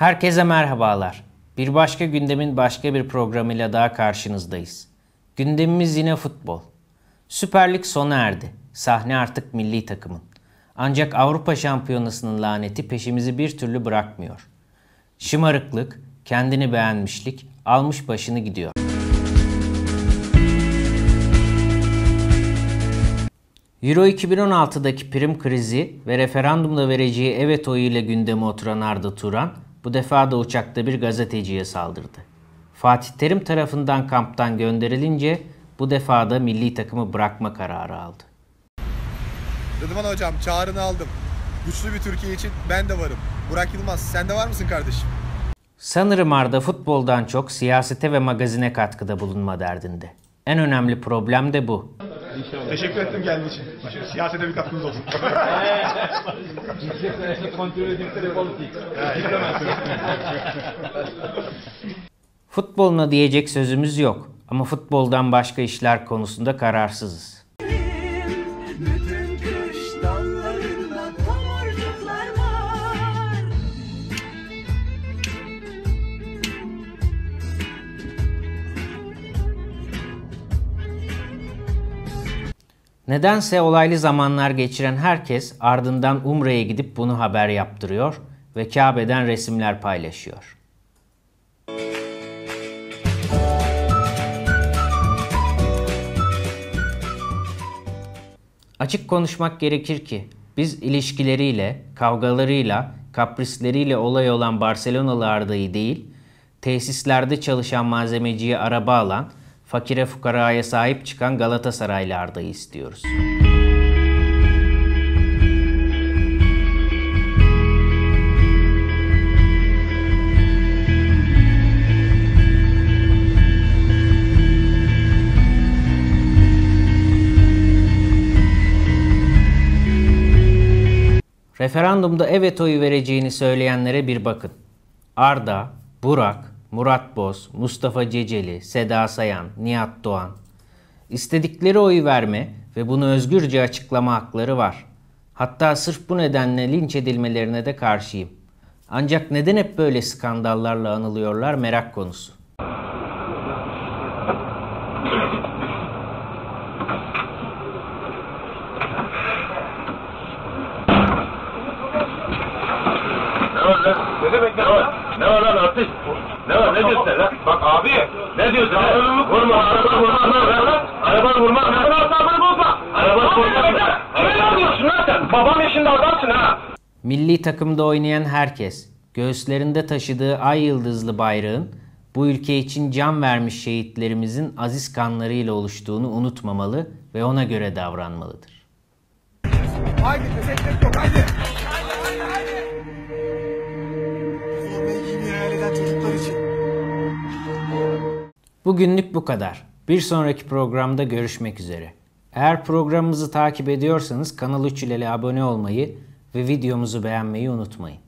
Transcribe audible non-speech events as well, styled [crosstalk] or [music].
Herkese merhabalar. Bir başka gündemin başka bir programıyla daha karşınızdayız. Gündemimiz yine futbol. Süper Lig sona erdi. Sahne artık milli takımın. Ancak Avrupa Şampiyonası'nın laneti peşimizi bir türlü bırakmıyor. Şımarıklık, kendini beğenmişlik almış başını gidiyor. Euro 2016'daki prim krizi ve referandumda vereceği evet oyu ile gündeme oturan Arda Turan, bu defa da uçakta bir gazeteciye saldırdı. Fatih Terim tarafından kamptan gönderilince bu defa da milli takımı bırakma kararı aldı. Rıdvan hocam çağrını aldım. Güçlü bir Türkiye için ben de varım. Burak Yılmaz sen de var mısın kardeşim? Sanırım Arda futboldan çok siyasete ve magazine katkıda bulunma derdinde. En önemli problem de bu. Teşekkür ettim geldiğin için. Siyasete bir katkınız olsun. [laughs] Futboluna diyecek sözümüz yok ama futboldan başka işler konusunda kararsızız. Nedense olaylı zamanlar geçiren herkes ardından Umre'ye gidip bunu haber yaptırıyor ve Kabe'den resimler paylaşıyor. Açık konuşmak gerekir ki biz ilişkileriyle, kavgalarıyla, kaprisleriyle olay olan Barcelonalı Arda'yı değil, tesislerde çalışan malzemeciye araba alan, fakire fukaraya sahip çıkan Galatasaraylı Arda'yı istiyoruz. Referandumda evet oyu vereceğini söyleyenlere bir bakın. Arda, Burak, Murat Boz, Mustafa Ceceli, Seda Sayan, Nihat Doğan. İstedikleri oyu verme ve bunu özgürce açıklama hakları var. Hatta sırf bu nedenle linç edilmelerine de karşıyım. Ancak neden hep böyle skandallarla anılıyorlar merak konusu. Ne var lan? Ne demek? Ne var lan artist? Ne var? Ne diyorsun sen lan? Bak abi. Ne diyorsun lan? Vurma, araba vurma lan. Araba vurma. Araba asabını bozma. Araba vurma. Ne diyorsun lan sen? Babam yaşında adamsın ha. Milli takımda oynayan herkes, göğüslerinde taşıdığı ay yıldızlı bayrağın bu ülke için can vermiş şehitlerimizin aziz kanlarıyla oluştuğunu unutmamalı ve ona göre davranmalıdır. haydi teşekkür Bugünlük bu kadar. Bir sonraki programda görüşmek üzere. Eğer programımızı takip ediyorsanız Kanal 3 ile abone olmayı ve videomuzu beğenmeyi unutmayın.